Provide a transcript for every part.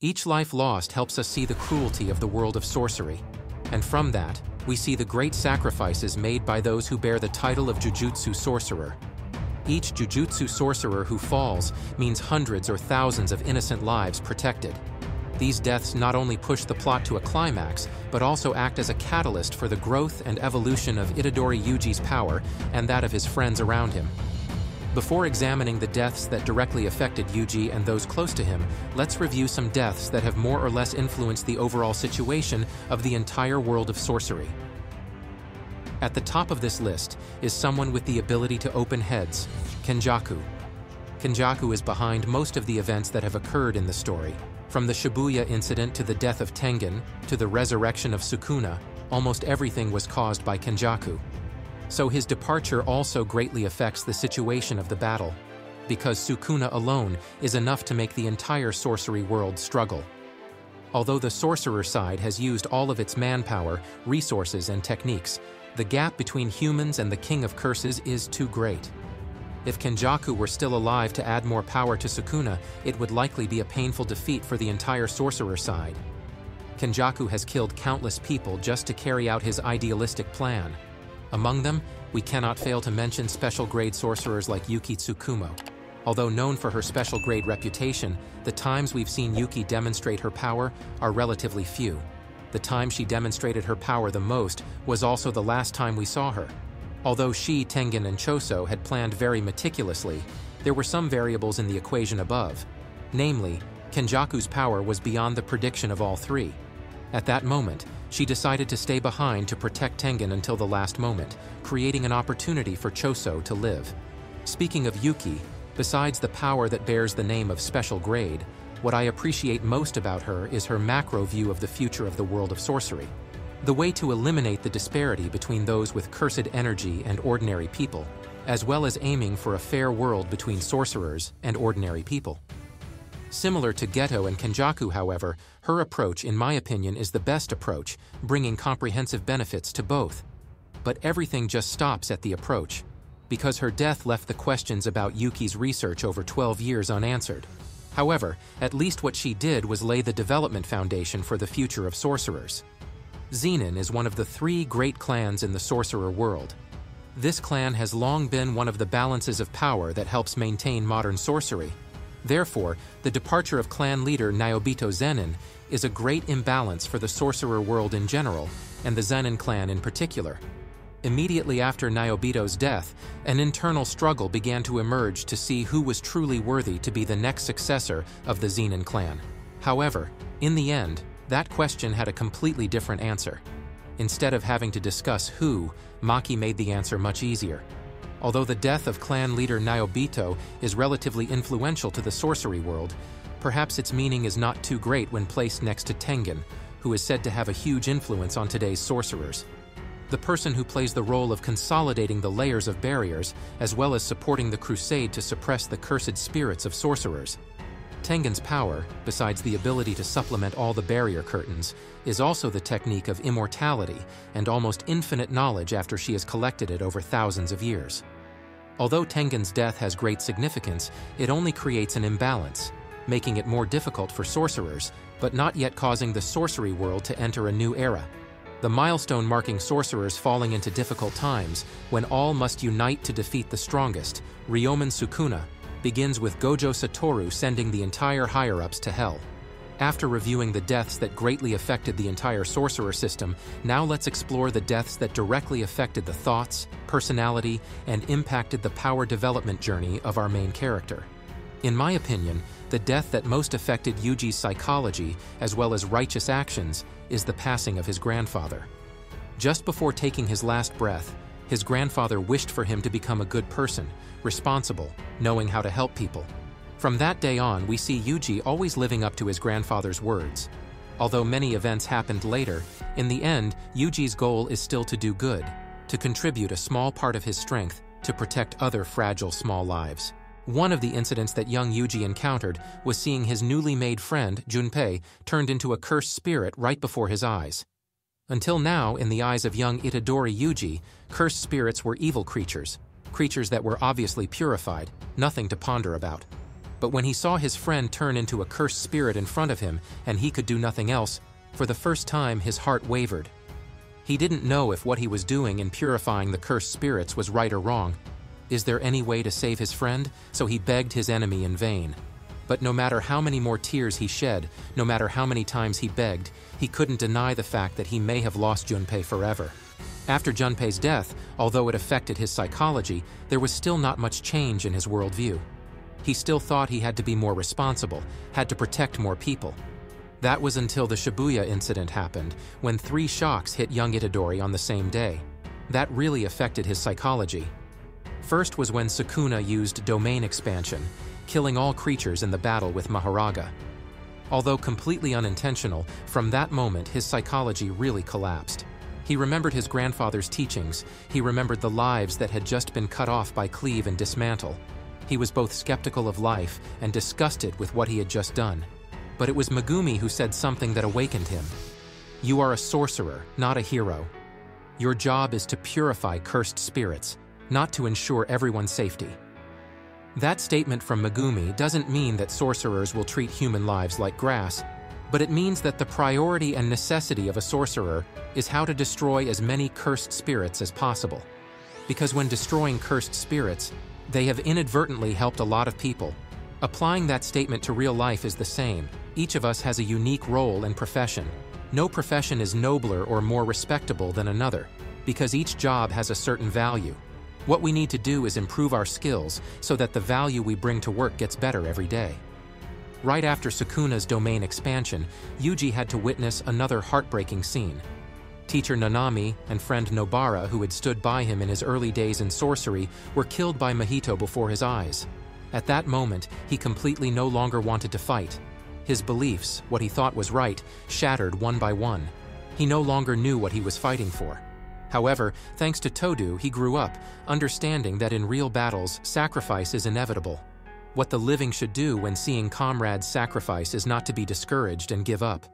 Each life lost helps us see the cruelty of the world of sorcery, and from that, we see the great sacrifices made by those who bear the title of Jujutsu Sorcerer. Each Jujutsu Sorcerer who falls means hundreds or thousands of innocent lives protected. These deaths not only push the plot to a climax, but also act as a catalyst for the growth and evolution of Itadori Yuji's power and that of his friends around him. Before examining the deaths that directly affected Yuji and those close to him, let's review some deaths that have more or less influenced the overall situation of the entire world of sorcery. At the top of this list is someone with the ability to open heads, Kenjaku. Kenjaku is behind most of the events that have occurred in the story. From the Shibuya incident to the death of Tengen, to the resurrection of Sukuna, almost everything was caused by Kenjaku. So his departure also greatly affects the situation of the battle, because Sukuna alone is enough to make the entire sorcery world struggle. Although the sorcerer side has used all of its manpower, resources, and techniques, the gap between humans and the King of Curses is too great. If Kenjaku were still alive to add more power to Sukuna, it would likely be a painful defeat for the entire sorcerer side. Kenjaku has killed countless people just to carry out his idealistic plan. Among them, we cannot fail to mention special grade sorcerers like Yuki Tsukumo. Although known for her special grade reputation, the times we've seen Yuki demonstrate her power are relatively few. The time she demonstrated her power the most was also the last time we saw her. Although she, Tengen, and Choso had planned very meticulously, there were some variables in the equation above. Namely, Kenjaku's power was beyond the prediction of all three. At that moment, she decided to stay behind to protect Tengen until the last moment, creating an opportunity for Choso to live. Speaking of Yuki, besides the power that bears the name of Special Grade, what I appreciate most about her is her macro view of the future of the world of sorcery. The way to eliminate the disparity between those with cursed energy and ordinary people, as well as aiming for a fair world between sorcerers and ordinary people. Similar to Geto and Kenjaku, however, her approach, in my opinion, is the best approach, bringing comprehensive benefits to both. But everything just stops at the approach, because her death left the questions about Yuki's research over 12 years unanswered. However, at least what she did was lay the development foundation for the future of sorcerers. Zenin is one of the three great clans in the sorcerer world. This clan has long been one of the balances of power that helps maintain modern sorcery, Therefore, the departure of clan leader Naobito Zenin is a great imbalance for the sorcerer world in general, and the Zenin clan in particular. Immediately after Naobito's death, an internal struggle began to emerge to see who was truly worthy to be the next successor of the Zenin clan. However, in the end, that question had a completely different answer. Instead of having to discuss who, Maki made the answer much easier. Although the death of clan leader Naobito is relatively influential to the sorcery world, perhaps its meaning is not too great when placed next to Tengen, who is said to have a huge influence on today's sorcerers. The person who plays the role of consolidating the layers of barriers, as well as supporting the crusade to suppress the cursed spirits of sorcerers. Tengen's power, besides the ability to supplement all the barrier curtains, is also the technique of immortality and almost infinite knowledge after she has collected it over thousands of years. Although Tengen's death has great significance, it only creates an imbalance, making it more difficult for sorcerers, but not yet causing the sorcery world to enter a new era. The milestone marking sorcerers falling into difficult times, when all must unite to defeat the strongest, Ryomen Sukuna, begins with Gojo Satoru sending the entire higher-ups to hell. After reviewing the deaths that greatly affected the entire sorcerer system, now let's explore the deaths that directly affected the thoughts, personality, and impacted the power development journey of our main character. In my opinion, the death that most affected Yuji's psychology, as well as righteous actions, is the passing of his grandfather. Just before taking his last breath, his grandfather wished for him to become a good person, responsible, knowing how to help people. From that day on, we see Yuji always living up to his grandfather's words. Although many events happened later, in the end, Yuji's goal is still to do good, to contribute a small part of his strength to protect other fragile small lives. One of the incidents that young Yuji encountered was seeing his newly made friend, Junpei, turned into a cursed spirit right before his eyes. Until now, in the eyes of young Itadori Yuji, cursed spirits were evil creatures, creatures that were obviously purified, nothing to ponder about. But when he saw his friend turn into a cursed spirit in front of him and he could do nothing else, for the first time his heart wavered. He didn't know if what he was doing in purifying the cursed spirits was right or wrong. Is there any way to save his friend? So he begged his enemy in vain. But no matter how many more tears he shed, no matter how many times he begged, he couldn't deny the fact that he may have lost Junpei forever. After Junpei's death, although it affected his psychology, there was still not much change in his worldview. He still thought he had to be more responsible, had to protect more people. That was until the Shibuya incident happened, when three shocks hit young Itadori on the same day. That really affected his psychology. First was when Sukuna used domain expansion, killing all creatures in the battle with Mahoraga. Although completely unintentional, from that moment his psychology really collapsed. He remembered his grandfather's teachings, he remembered the lives that had just been cut off by Cleave and Dismantle. He was both skeptical of life and disgusted with what he had just done. But it was Megumi who said something that awakened him. You are a sorcerer, not a hero. Your job is to purify cursed spirits, not to ensure everyone's safety. That statement from Megumi doesn't mean that sorcerers will treat human lives like grass, but it means that the priority and necessity of a sorcerer is how to destroy as many cursed spirits as possible. Because when destroying cursed spirits, they have inadvertently helped a lot of people. Applying that statement to real life is the same. Each of us has a unique role and profession. No profession is nobler or more respectable than another, because each job has a certain value. What we need to do is improve our skills so that the value we bring to work gets better every day. Right after Sukuna's domain expansion, Yuji had to witness another heartbreaking scene. Teacher Nanami and friend Nobara, who had stood by him in his early days in sorcery, were killed by Mahito before his eyes. At that moment, he completely no longer wanted to fight. His beliefs, what he thought was right, shattered one by one. He no longer knew what he was fighting for. However, thanks to Todo, he grew up, understanding that in real battles, sacrifice is inevitable. What the living should do when seeing comrades sacrifice is not to be discouraged and give up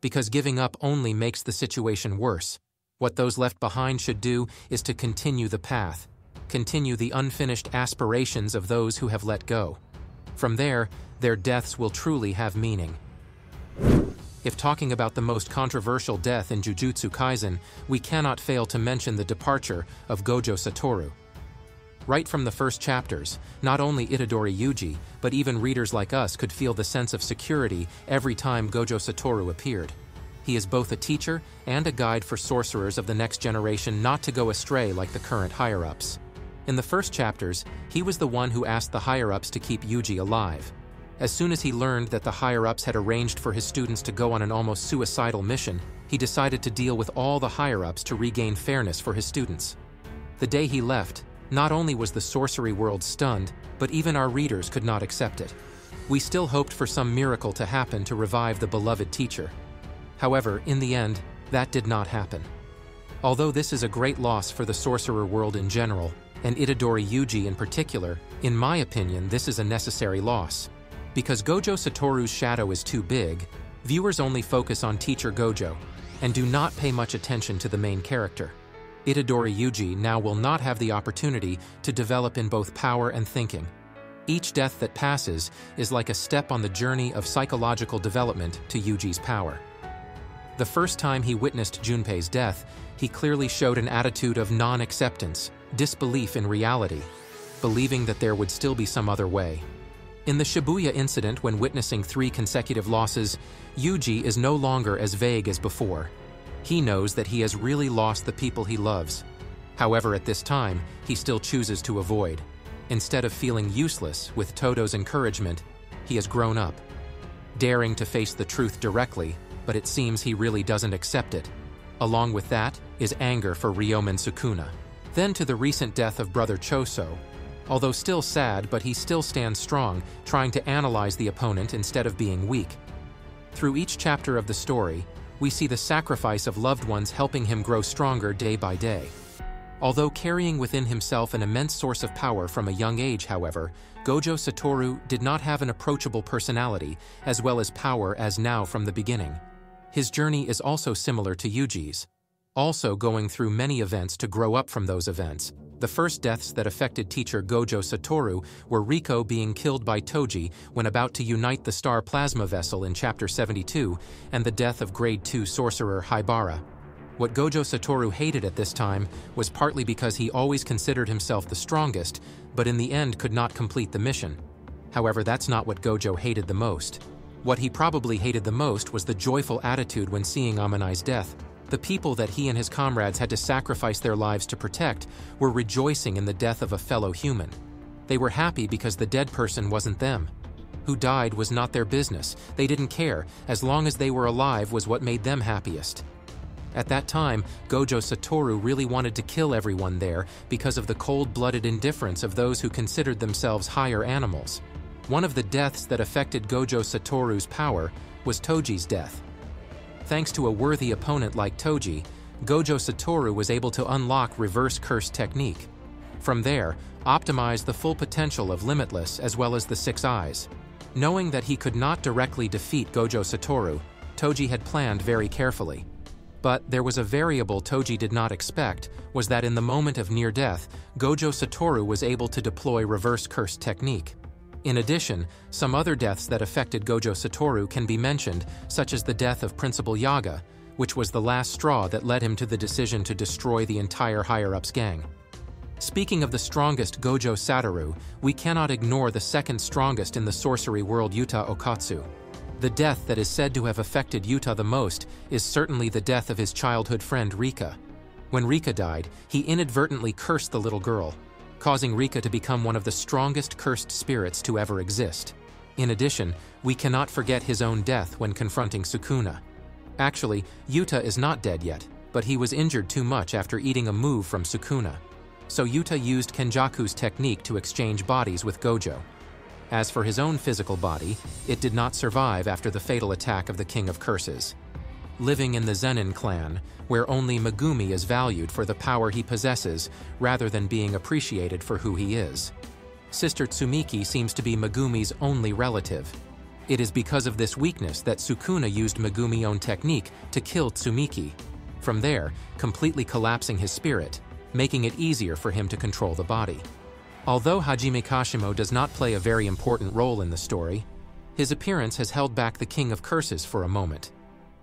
because giving up only makes the situation worse. What those left behind should do is to continue the path, continue the unfinished aspirations of those who have let go. From there, their deaths will truly have meaning. If talking about the most controversial death in Jujutsu Kaisen, we cannot fail to mention the departure of Gojo Satoru. Right from the first chapters, not only Itadori Yuji, but even readers like us could feel the sense of security every time Gojo Satoru appeared. He is both a teacher and a guide for sorcerers of the next generation not to go astray like the current higher-ups. In the first chapters, he was the one who asked the higher-ups to keep Yuji alive. As soon as he learned that the higher-ups had arranged for his students to go on an almost suicidal mission, he decided to deal with all the higher-ups to regain fairness for his students. The day he left, not only was the sorcery world stunned, but even our readers could not accept it. We still hoped for some miracle to happen to revive the beloved teacher. However, in the end, that did not happen. Although this is a great loss for the sorcerer world in general, and Itadori Yuji in particular, in my opinion this is a necessary loss. Because Gojo Satoru's shadow is too big, viewers only focus on teacher Gojo, and do not pay much attention to the main character. Itadori Yuji now will not have the opportunity to develop in both power and thinking. Each death that passes is like a step on the journey of psychological development to Yuji's power. The first time he witnessed Junpei's death, he clearly showed an attitude of non-acceptance, disbelief in reality, believing that there would still be some other way. In the Shibuya incident when witnessing three consecutive losses, Yuji is no longer as vague as before. He knows that he has really lost the people he loves. However, at this time, he still chooses to avoid. Instead of feeling useless with Todo's encouragement, he has grown up, daring to face the truth directly, but it seems he really doesn't accept it. Along with that is anger for Ryomen Sukuna. Then to the recent death of brother Choso. Although still sad, but he still stands strong, trying to analyze the opponent instead of being weak. Through each chapter of the story, we see the sacrifice of loved ones helping him grow stronger day by day. Although carrying within himself an immense source of power from a young age, however, Gojo Satoru did not have an approachable personality as well as power as now from the beginning. His journey is also similar to Yuji's, also going through many events to grow up from those events, The first deaths that affected teacher Gojo Satoru were Riko being killed by Toji when about to unite the star plasma vessel in Chapter 72, and the death of Grade 2 sorcerer Haibara. What Gojo Satoru hated at this time was partly because he always considered himself the strongest, but in the end could not complete the mission. However, that's not what Gojo hated the most. What he probably hated the most was the joyful attitude when seeing Amanai's death. The people that he and his comrades had to sacrifice their lives to protect were rejoicing in the death of a fellow human. They were happy because the dead person wasn't them. Who died was not their business. They didn't care, as long as they were alive was what made them happiest. At that time, Gojo Satoru really wanted to kill everyone there because of the cold-blooded indifference of those who considered themselves higher animals. One of the deaths that affected Gojo Satoru's power was Toji's death. Thanks to a worthy opponent like Toji, Gojo Satoru was able to unlock reverse curse technique. From there, optimize the full potential of Limitless as well as the Six Eyes. Knowing that he could not directly defeat Gojo Satoru, Toji had planned very carefully. But there was a variable Toji did not expect, was that in the moment of near death, Gojo Satoru was able to deploy reverse curse technique. In addition, some other deaths that affected Gojo Satoru can be mentioned, such as the death of Principal Yaga, which was the last straw that led him to the decision to destroy the entire higher-ups gang. Speaking of the strongest Gojo Satoru, we cannot ignore the second strongest in the sorcery world Yuta Okkotsu. The death that is said to have affected Yuta the most is certainly the death of his childhood friend Rika. When Rika died, he inadvertently cursed the little girl, causing Rika to become one of the strongest cursed spirits to ever exist. In addition, we cannot forget his own death when confronting Sukuna. Actually, Yuta is not dead yet, but he was injured too much after eating a move from Sukuna. So Yuta used Kenjaku's technique to exchange bodies with Gojo. As for his own physical body, it did not survive after the fatal attack of the King of Curses. Living in the Zenin clan, where only Megumi is valued for the power he possesses rather than being appreciated for who he is. Sister Tsumiki seems to be Megumi's only relative. It is because of this weakness that Sukuna used Megumi's own technique to kill Tsumiki, from there completely collapsing his spirit, making it easier for him to control the body. Although Hajime Kashimo does not play a very important role in the story, his appearance has held back the King of Curses for a moment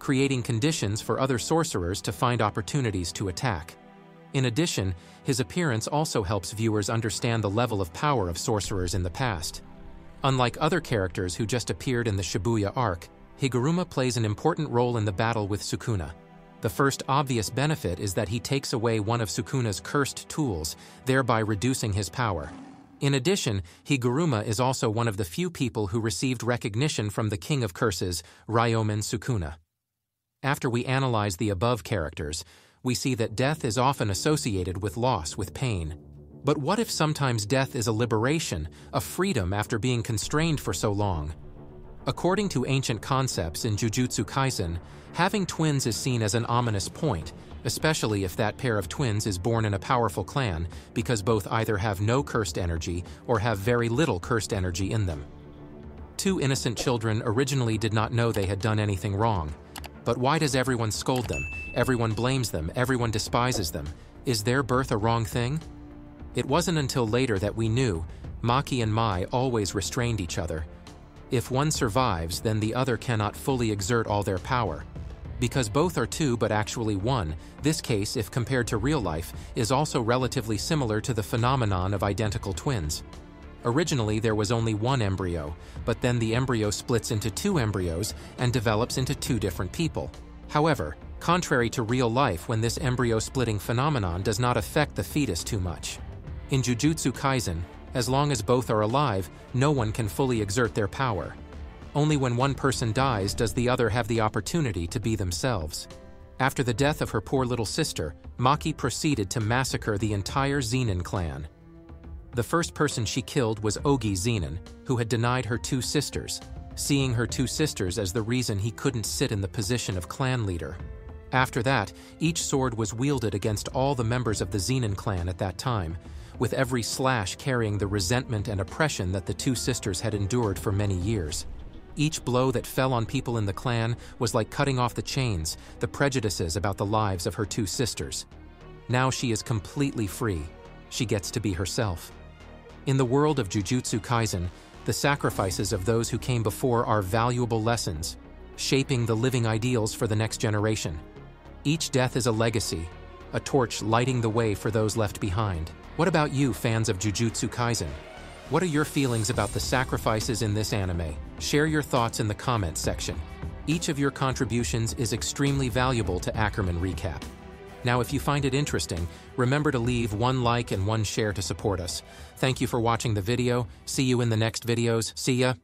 creating conditions for other sorcerers to find opportunities to attack. In addition, his appearance also helps viewers understand the level of power of sorcerers in the past. Unlike other characters who just appeared in the Shibuya arc, Higuruma plays an important role in the battle with Sukuna. The first obvious benefit is that he takes away one of Sukuna's cursed tools, thereby reducing his power. In addition, Higuruma is also one of the few people who received recognition from the King of Curses, Ryomen Sukuna. After we analyze the above characters, we see that death is often associated with loss, with pain. But what if sometimes death is a liberation, a freedom after being constrained for so long? According to ancient concepts in Jujutsu Kaisen, having twins is seen as an ominous point, especially if that pair of twins is born in a powerful clan, because both either have no cursed energy or have very little cursed energy in them. Two innocent children originally did not know they had done anything wrong, but why does everyone scold them? Everyone blames them, everyone despises them. Is their birth a wrong thing? It wasn't until later that we knew Maki and Mai always restrained each other. If one survives, then the other cannot fully exert all their power. Because both are two but actually one, this case, if compared to real life, is also relatively similar to the phenomenon of identical twins. Originally, there was only one embryo, but then the embryo splits into two embryos and develops into two different people. However, contrary to real life when this embryo splitting phenomenon does not affect the fetus too much. In Jujutsu Kaisen, as long as both are alive, no one can fully exert their power. Only when one person dies does the other have the opportunity to be themselves. After the death of her poor little sister, Maki proceeded to massacre the entire Zenin clan. The first person she killed was Ogi Zenin, who had denied her two sisters, seeing her two sisters as the reason he couldn't sit in the position of clan leader. After that, each sword was wielded against all the members of the Zenin clan at that time, with every slash carrying the resentment and oppression that the two sisters had endured for many years. Each blow that fell on people in the clan was like cutting off the chains, the prejudices about the lives of her two sisters. Now she is completely free, she gets to be herself. In the world of Jujutsu Kaisen, the sacrifices of those who came before are valuable lessons, shaping the living ideals for the next generation. Each death is a legacy, a torch lighting the way for those left behind. What about you, fans of Jujutsu Kaisen? What are your feelings about the sacrifices in this anime? Share your thoughts in the comments section. Each of your contributions is extremely valuable to Ackerman Recap. Now, if you find it interesting, remember to leave one like and one share to support us. Thank you for watching the video. See you in the next videos. See ya.